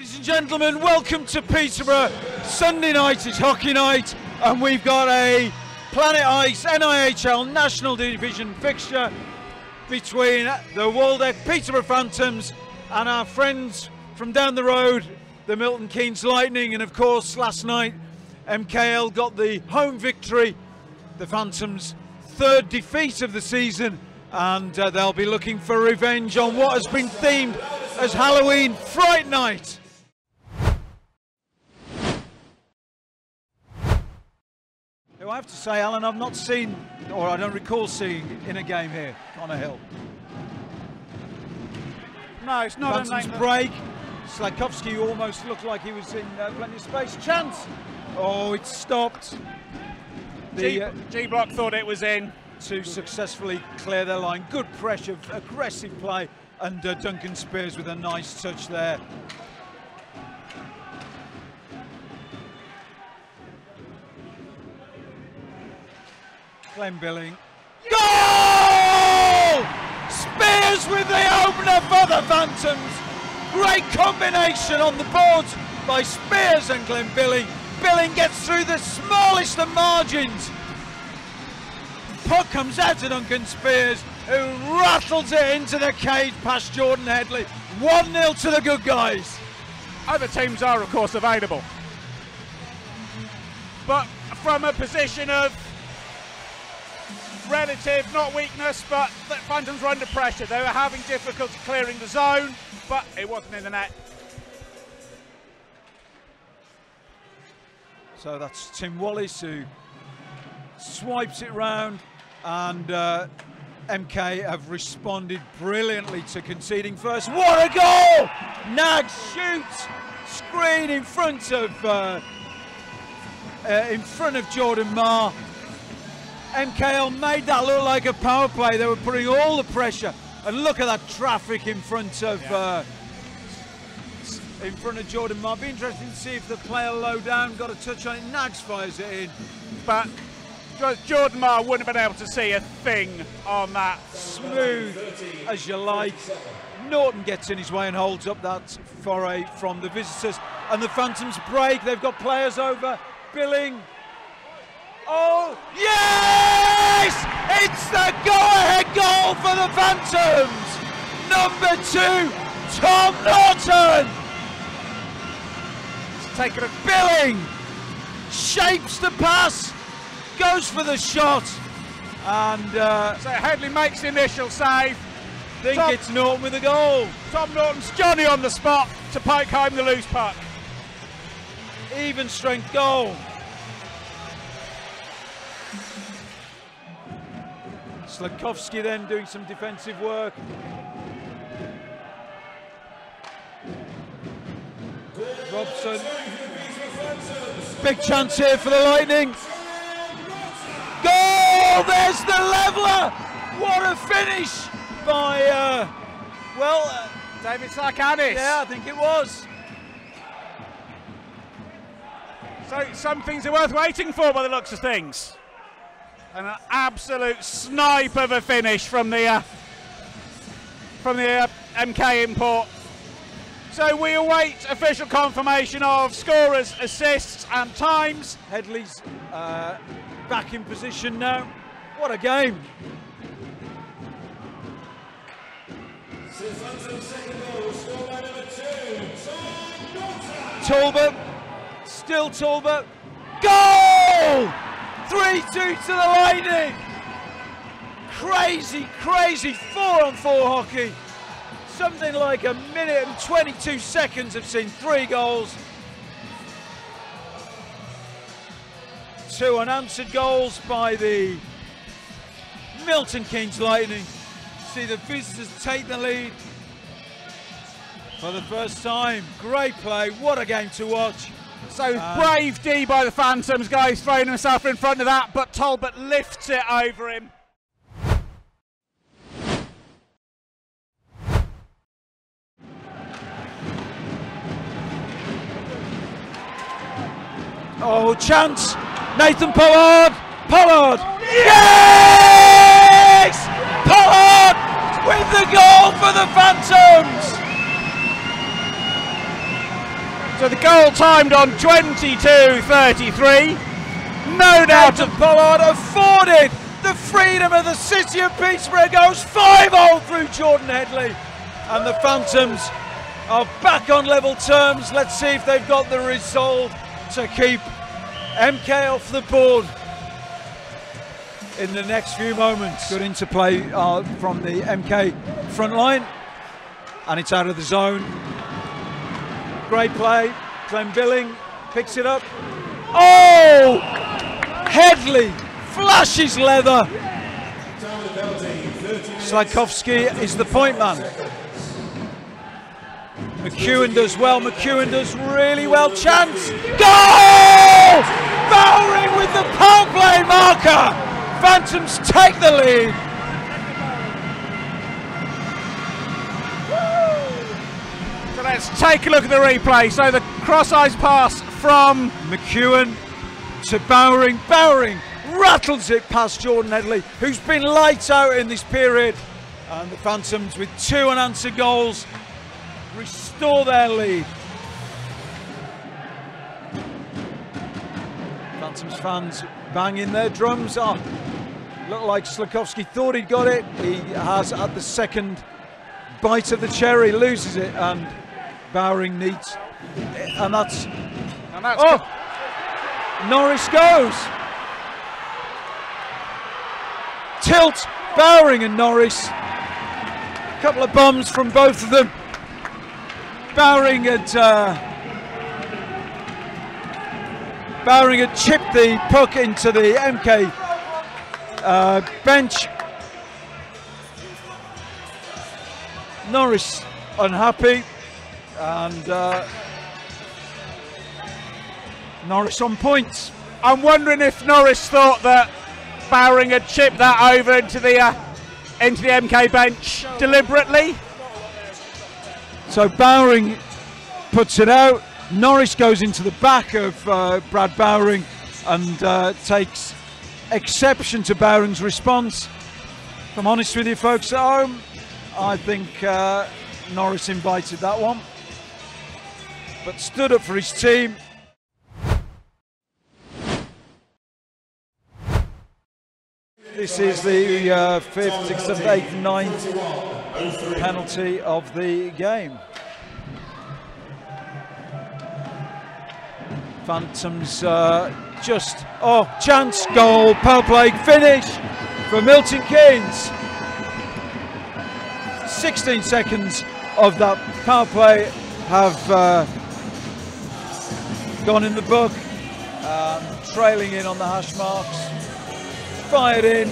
Ladies and gentlemen, welcome to Peterborough. Sunday night is hockey night, and we've got a Planet Ice NIHL National Division fixture between the Waldeck Peterborough Phantoms and our friends from down the road, the Milton Keynes Lightning. And of course, last night, MKL got the home victory, the Phantoms' third defeat of the season, and uh, they'll be looking for revenge on what has been themed as Halloween Fright Night. Who I have to say, Alan, I've not seen, or I don't recall seeing in a game here, Connor Hill. No, it's not a name. break. Sladkowski almost looked like he was in uh, plenty of space. Chance. Oh, it stopped. The G, uh, G Block thought it was in. to successfully clear their line. Good pressure, aggressive play, and uh, Duncan Spears with a nice touch there. Glenn Billing. Goal! Spears with the opener for the Phantoms. Great combination on the boards by Spears and Glenn Billing. Billing gets through the smallest of margins puck comes out to Duncan Spears, who rattles it into the cage past Jordan Headley. 1 0 to the good guys. Other teams are, of course, available. But from a position of relative, not weakness, but the Phantoms were under pressure. They were having difficulty clearing the zone, but it wasn't in the net. So that's Tim Wallace who swipes it round, and uh, MK have responded brilliantly to conceding first. What a goal! Nag shoots, screen in front of uh, uh, in front of Jordan Marr. MKL made that look like a power play. They were putting all the pressure, and look at that traffic in front of. Uh, in front of Jordan Marr. Be interesting to see if the player low down got a touch on it. Nags fires it in. But Jordan Marr wouldn't have been able to see a thing on that. Smooth as you like. Norton gets in his way and holds up that foray from the visitors. And the Phantoms break. They've got players over. Billing. Oh, yes! It's the go-ahead goal for the Phantoms! Number two, Tom Norton! Taking a Billing shapes the pass, goes for the shot, and uh, so Headley makes the initial save. think Tom- it's Norton with a goal. Tom Norton's Johnny on the spot to poke home the loose puck. Even strength goal. Sladkowski then doing some defensive work. Robson. Big chance here for the Lightning. Goal! There's the leveler! What a finish by, uh, well, uh, David Sarkanis. yeah, I think it was. So some things are worth waiting for by the looks of things. And an absolute snipe of a finish from the uh, from the uh, MK import. So we await official confirmation of scorers, assists, and times. Headley's uh, back in position now. What a game! Talbot, still Talbot. Goal! 3 2 to the Lightning. Crazy, crazy four on four hockey. Something like a minute and 22 seconds have seen three goals. Two unanswered goals by the Milton Keynes Lightning. See the visitors take the lead for the first time. Great play. What a game to watch. So Uh, brave D by the Phantoms, guys throwing himself in front of that, but Talbot lifts it over him. Oh, chance. Nathan Pollard. Pollard. Yes! Pollard with the goal for the Phantoms. So the goal timed on 22.33. No doubt of Pollard afforded the freedom of the city of Peterborough goes 5-0 through Jordan Headley. And the Phantoms are back on level terms. Let's see if they've got the resolve to keep MK off the board in the next few moments. Good interplay uh, from the MK front line. And it's out of the zone. Great play. Glenn Billing picks it up. Oh! Headley flashes leather. Sladkowski is the point man. McEwen does well. McEwen does really well. Chance. Goal! Bowering with the power play marker. Phantoms take the lead. Let's take a look at the replay. So the cross ice pass from McEwen to Bowering. Bowering rattles it past Jordan Headley, who's been lights out in this period. And the Phantoms, with two unanswered goals, restore their lead. Phantoms fans banging their drums on. Looked like Sladkowski thought he'd got it. He has at the second bite of the cherry, loses it, and Bowering needs. And that's. and that's Oh! Norris goes. Tilt, Bowering and Norris. A Couple of bombs from both of them. Bowering had uh, Bowering had chipped the puck into the MK uh, bench. Norris unhappy and uh, Norris on points. I'm wondering if Norris thought that Bowering had chipped that over into the uh, into the MK bench deliberately. So Bowering puts it out. Norris goes into the back of uh, Brad Bowering and uh, takes exception to Bowering's response. If I'm honest with you, folks at home, I think uh, Norris invited that one, but stood up for his team. This is the uh, fifth, sixth, eighth, ninth penalty of the game. Phantoms uh, just, oh, chance, goal, power play, finish for Milton Keynes. 16 seconds of that power play have uh, gone in the book. Um, trailing in on the hash marks. Fired in.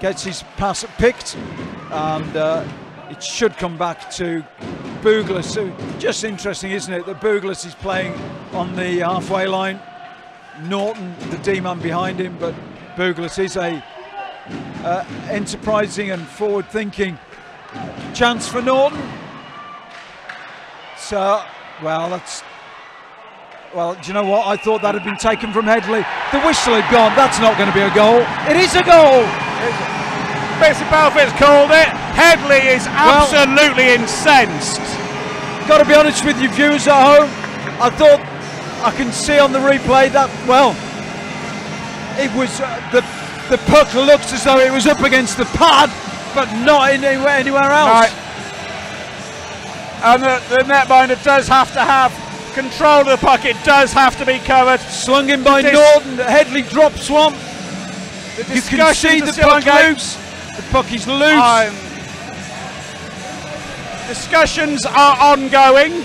Gets his pass picked, and uh, it should come back to Bouglas. So just interesting, isn't it, that Bouglas is playing on the halfway line. Norton, the D-man behind him, but Bouglas is a uh, enterprising and forward-thinking chance for Norton. So, well, that's. Well, do you know what? I thought that had been taken from Headley. The whistle had gone. That's not going to be a goal. It is a goal. Betsy Balfour's called it. Headley is Well- absolutely incensed. Got to be honest with you, viewers at home. I thought I can see on the replay that well, it was uh, the the puck looked as though it was up against the pad, but not in anywhere, anywhere else. And the, the netminder does have to have control of the puck. It does have to be covered. Slung in by Norton. Headley drops one. The You can see the puck ongoing. loose. The puck is loose. Um, discussions are ongoing.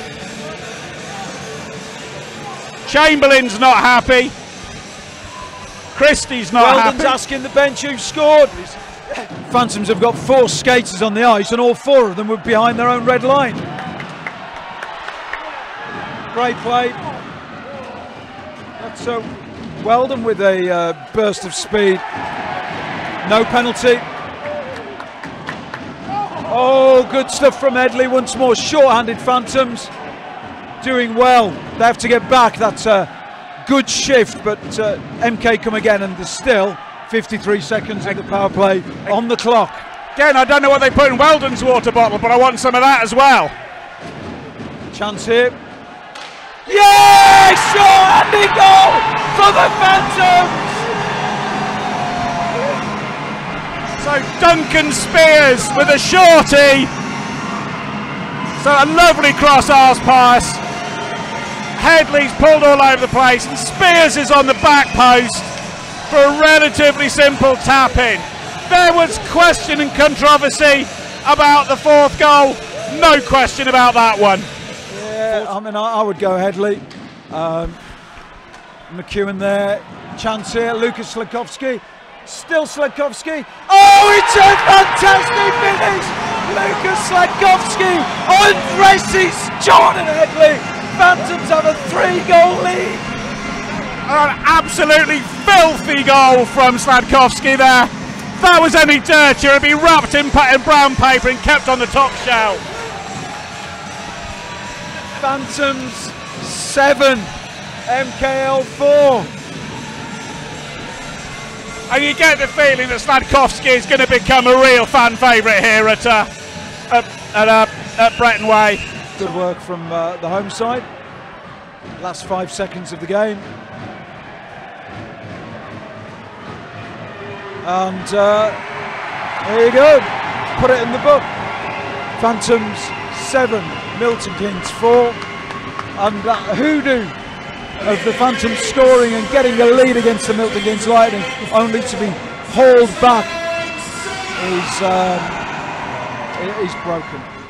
Chamberlain's not happy. Christie's not Weldon's happy. asking the bench who scored. Phantoms have got four skaters on the ice, and all four of them were behind their own red line. Great play. That's so Weldon with a uh, burst of speed. No penalty. Oh, good stuff from Headley once more. Short-handed Phantoms doing well. They have to get back. That's a good shift, but uh, MK come again, and there's still 53 seconds of the power play on the clock. Again, I don't know what they put in Weldon's water bottle, but I want some of that as well. Chance here. Yes! Short-handed goal for the Phantoms! So Duncan Spears with a shorty. So a lovely cross arse pass. Headley's pulled all over the place, and Spears is on the back post for a relatively simple tap in. There was question and controversy about the fourth goal. No question about that one. Yeah, I mean, I, I would go Headley. Um, McEwen there. Chance here. Lucas Sladkowski. Still Sladkowski. Oh, it's a fantastic finish! Lucas Sladkowski undresses Jordan Headley. Phantoms have a three-goal lead. An absolutely filthy goal from Sladkowski there. If that was any dirtier, it'd be wrapped in, in brown paper and kept on the top shelf. Phantoms seven, MKL four. And you get the feeling that Sladkowski is going to become a real fan favourite here at, uh, at, at, uh, at Bretton Way. Good work from uh, the home side. Last five seconds of the game. And uh, there you go. Put it in the book. Phantoms seven, Milton Keynes four. And that hoodoo of the Phantoms scoring and getting a lead against the Milton Keynes Lightning, only to be hauled back, is um, is broken.